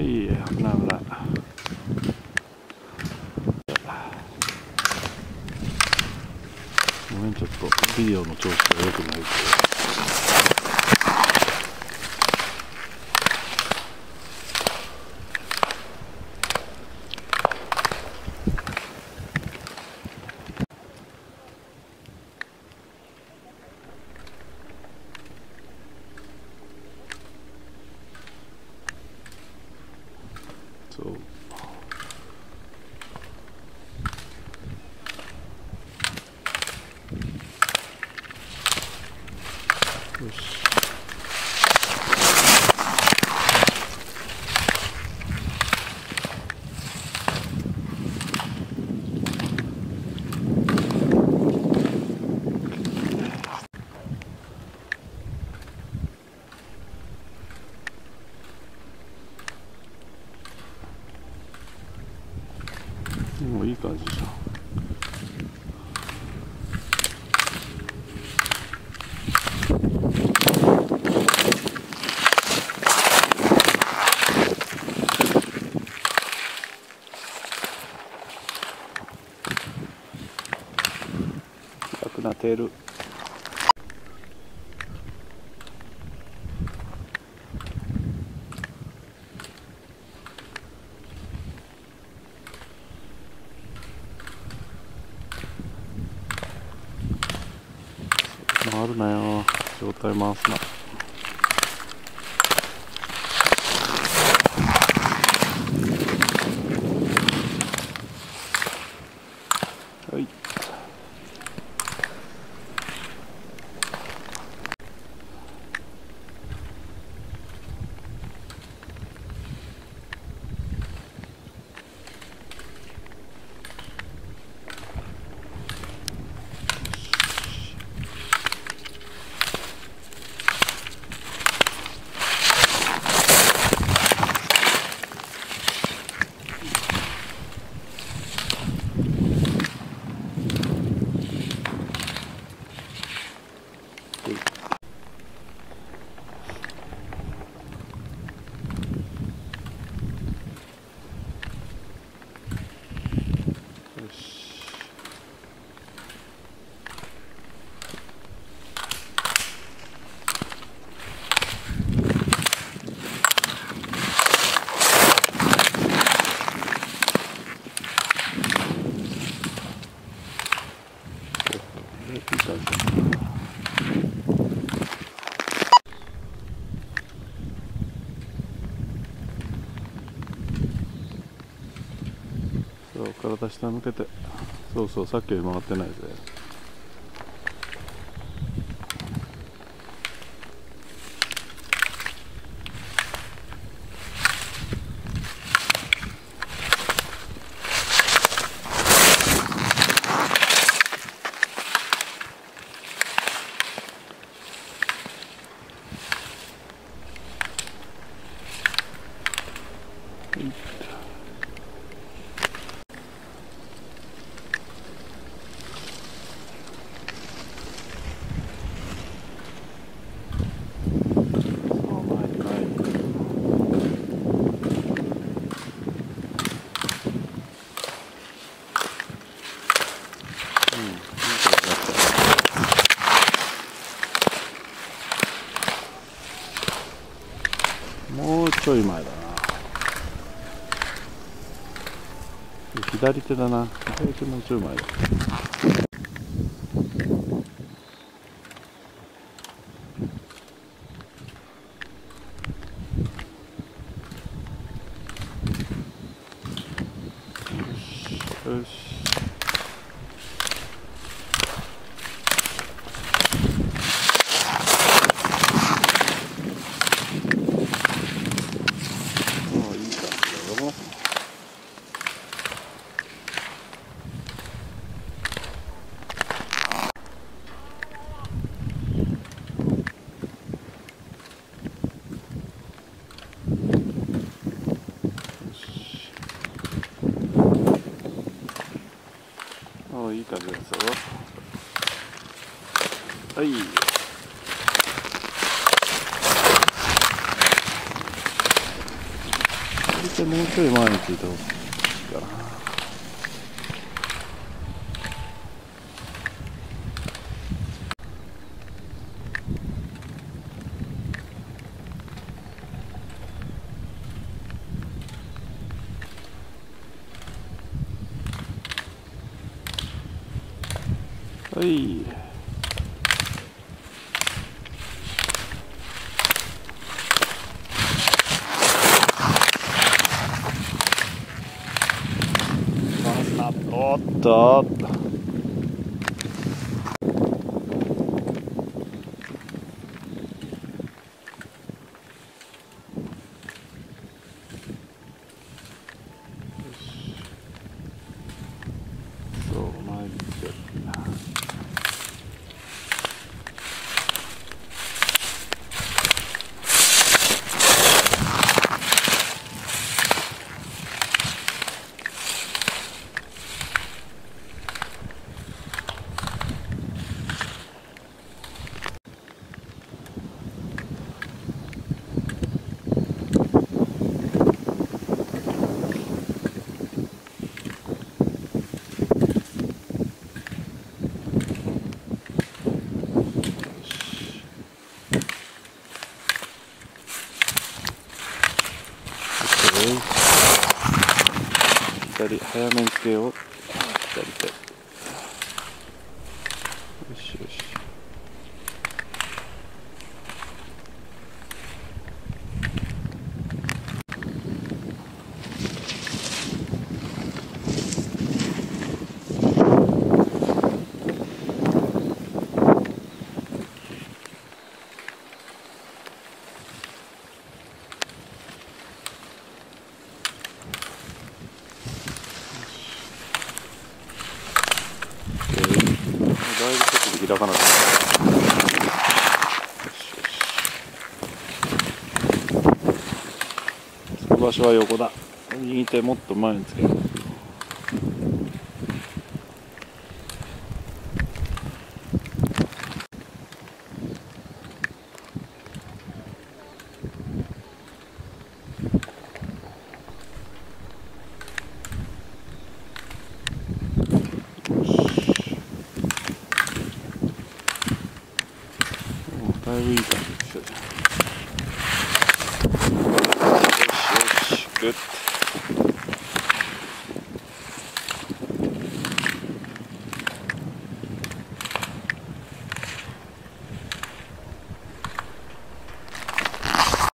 い危ない危ないごめんちょっとビデオの調子が良くないよしもてる。回るなよ。状態回すなはいよしいい感じそう体下向けて。そうそうさっきより曲がってないぜ。もうちょい前だな。左手だな。左手もうちょい前だ。よしもういい感じだよおおいい感じですよ。はい。もうちょい前についてほしいかな。はいおっとそう前に来てるな左早めにつけよう左手よしよしだいぶちょっと開かなかったよしよし。つく場所は横だ。右手もっと前につける。だいぶ